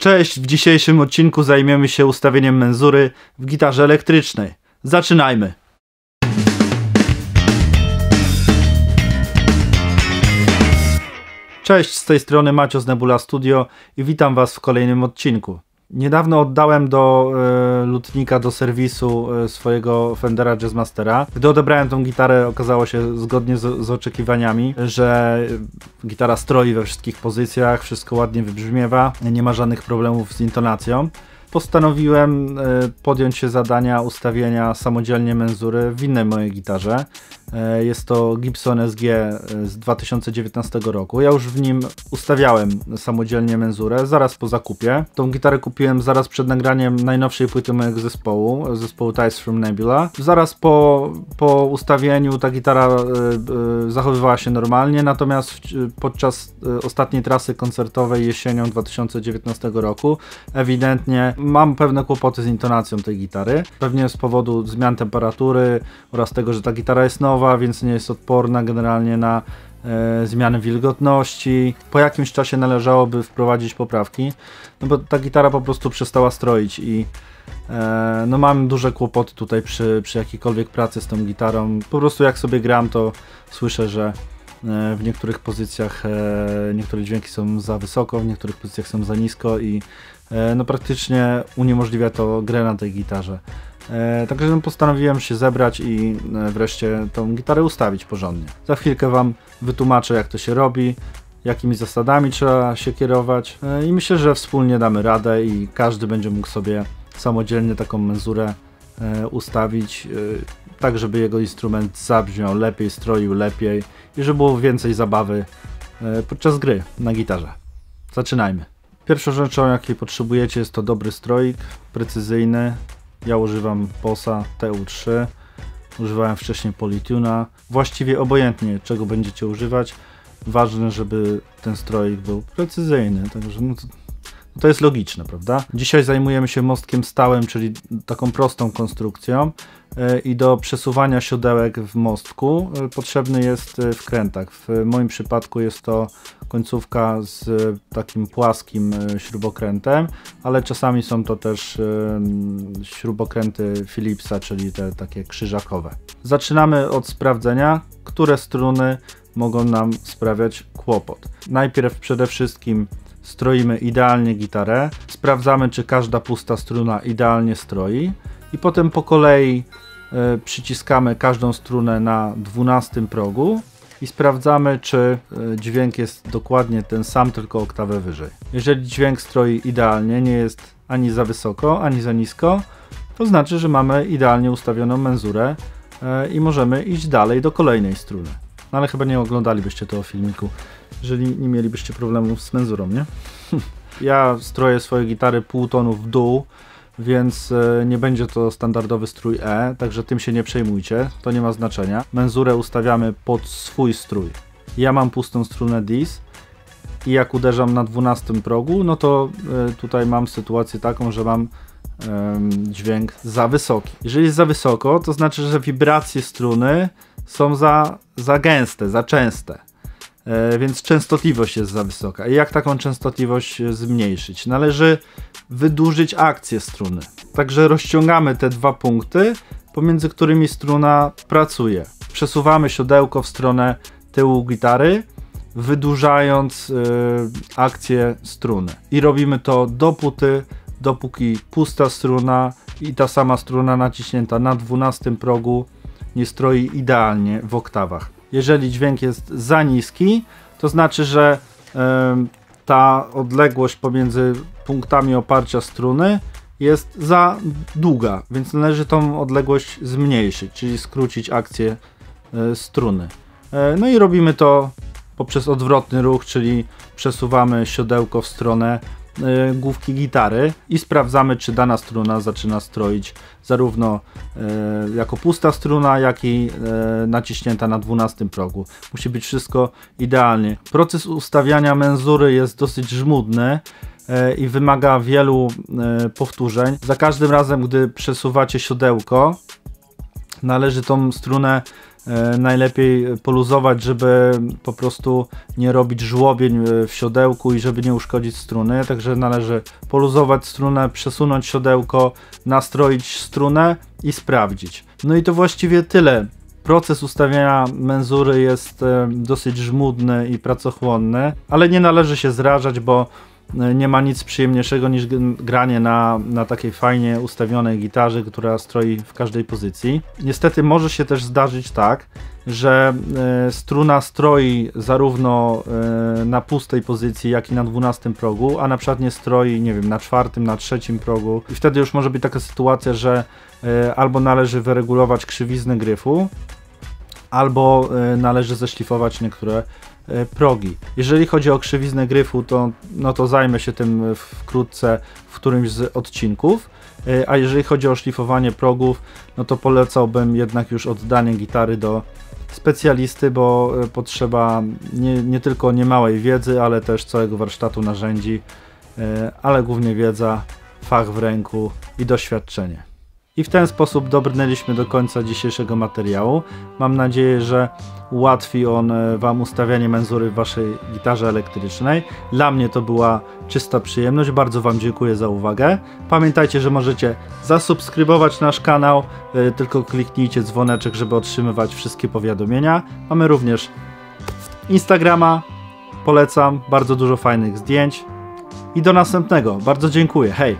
Cześć, w dzisiejszym odcinku zajmiemy się ustawieniem menzury w gitarze elektrycznej. Zaczynajmy! Cześć, z tej strony Macio z Nebula Studio i witam Was w kolejnym odcinku. Niedawno oddałem do e, lutnika, do serwisu e, swojego Fendera Jazzmastera. Gdy odebrałem tą gitarę, okazało się zgodnie z, z, oczekiwaniami, że gitara stroi we wszystkich pozycjach, wszystko ładnie wybrzmiewa, nie ma żadnych problemów z intonacją postanowiłem e, podjąć się zadania ustawienia samodzielnie menzury w innej mojej gitarze. E, jest to Gibson SG e, z 2019 roku. Ja już w nim ustawiałem samodzielnie menzurę zaraz po zakupie. Tą gitarę kupiłem zaraz przed nagraniem najnowszej płyty mojego zespołu, zespołu Ties from Nebula. Zaraz po, po ustawieniu ta gitara zachowywała się normalnie, natomiast podczas ostatniej trasy koncertowej jesienią 2019 roku ewidentnie mam pewne kłopoty z intonacją tej gitary. Pewnie z powodu zmian temperatury oraz tego, że ta gitara jest nowa, więc nie jest odporna generalnie na e, zmiany wilgotności. Po jakimś czasie należałoby wprowadzić poprawki, no bo ta gitara po prostu przestała stroić i e, no mam duże kłopoty tutaj przy, przy jakiejkolwiek pracy z tą gitarą. Po prostu jak sobie gram, to słyszę, że e, w niektórych pozycjach e, niektóre dźwięki są za wysoko, w niektórych pozycjach są za nisko i E, no praktycznie uniemożliwia to grę na tej gitarze. E, także no, postanowiłem się zebrać i e, wreszcie tą gitarę ustawić porządnie. Za chwilkę Wam wytłumaczę jak to się robi, jakimi zasadami trzeba się kierować i myślę, że wspólnie damy radę i każdy będzie mógł sobie samodzielnie taką menzurę ustawić, tak żeby jego instrument zabrzmiał lepiej, stroił lepiej i żeby było więcej zabawy podczas gry na gitarze. Zaczynajmy. Pierwszą rzeczą jakiej potrzebujecie jest to dobry stroik, precyzyjny. Ja używam Bossa TU3, używałem wcześniej Polytuna. Właściwie obojętnie czego będziecie używać, ważne żeby ten stroik był precyzyjny, także no to, jest logiczne, prawda? Dzisiaj zajmujemy się mostkiem stałym, czyli taką prostą konstrukcją. E, i do przesuwania siodełek w mostku e, potrzebny jest e, wkrętak. W moim przypadku jest to końcówka z takim płaskim śrubokrętem, ale czasami są to też śrubokręty Philipsa, czyli te takie krzyżakowe. Zaczynamy od sprawdzenia, które struny mogą nam sprawiać kłopot. Najpierw przede wszystkim stroimy idealnie gitarę, sprawdzamy czy każda pusta struna idealnie stroi i potem po kolei e, przyciskamy każdą strunę na 12 progu i sprawdzamy, czy e, dźwięk jest dokładnie ten sam, tylko oktawę wyżej. Jeżeli dźwięk stroi idealnie, nie jest ani za wysoko, ani za nisko, to znaczy, że mamy idealnie ustawioną menzurę e, i możemy iść dalej do kolejnej struny. No ale chyba nie oglądalibyście tego filmiku, jeżeli nie mielibyście problemów z menzurą, nie? ja stroję swoje gitary pół tonu w dół, więc e, nie będzie to standardowy strój E, także tym się nie przejmujcie, to nie ma znaczenia. Menzurę ustawiamy pod swój strój. Ja mam pustą strunę DIS i jak uderzam na 12 progu, no to e, tutaj mam sytuację taką, że mam dźwięk za wysoki. Jeżeli jest za wysoko, to znaczy, że wibracje struny są za, za gęste, za częste. E, więc częstotliwość jest za wysoka. I jak taką częstotliwość zmniejszyć? Należy wydłużyć akcję struny. Także rozciągamy te dwa punkty, pomiędzy którymi struna pracuje. Przesuwamy siodełko w stronę tyłu gitary, wydłużając yy, akcję struny. I robimy to dopóty, dopóki pusta struna i ta sama struna naciśnięta na 12 progu nie stroi idealnie w oktawach. Jeżeli dźwięk jest za niski, to znaczy, że ta odległość pomiędzy punktami oparcia struny jest za długa, więc należy tą odległość zmniejszyć, czyli skrócić akcję e, struny. E, no i robimy to poprzez odwrotny ruch, czyli przesuwamy siodełko w stronę główki gitary i sprawdzamy, czy dana struna zaczyna stroić zarówno jako pusta struna, jak i naciśnięta na 12 progu. Musi być wszystko idealnie. Proces ustawiania menzury jest dosyć żmudny, E, i wymaga wielu e, powtórzeń. Za każdym razem, gdy przesuwacie siodełko, należy tą strunę E, najlepiej poluzować, żeby po prostu nie robić żłobień e, w siodełku i żeby nie uszkodzić struny. Także należy poluzować strunę, przesunąć siodełko, nastroić strunę i sprawdzić. No i to właściwie tyle. Proces ustawiania menzury jest e, dosyć żmudny i pracochłonny, ale nie należy się zrażać, bo nie ma nic przyjemniejszego niż granie na, na takiej fajnie ustawionej gitarze, która stroi w każdej pozycji. Niestety może się też zdarzyć tak, że e, struna stroi zarówno e, na pustej pozycji, jak i na 12 progu, a na przykład nie stroi, nie wiem, na czwartym, na trzecim progu. I wtedy już może być taka sytuacja, że e, albo należy wyregulować krzywiznę gryfu, albo należy zeszlifować niektóre E, progi. Jeżeli chodzi o krzywiznę gryfu, to, no to zajmę się tym wkrótce w którymś z odcinków. E, a jeżeli chodzi o szlifowanie progów, no to polecałbym jednak już oddanie gitary do specjalisty, bo e, potrzeba nie, nie tylko niemałej wiedzy, ale też całego warsztatu narzędzi, ale głównie wiedza, fach w ręku i doświadczenie. I w ten sposób dobrnęliśmy do końca dzisiejszego materiału. Mam nadzieję, że ułatwi on e, Wam ustawianie menzury w Waszej gitarze elektrycznej. Dla mnie to była czysta przyjemność. Bardzo Wam dziękuję za uwagę. Pamiętajcie, że możecie zasubskrybować nasz kanał, e, tylko kliknijcie dzwoneczek, żeby otrzymywać wszystkie powiadomienia. Mamy również Instagrama, polecam, bardzo dużo fajnych zdjęć. I do następnego. Bardzo dziękuję. Hej!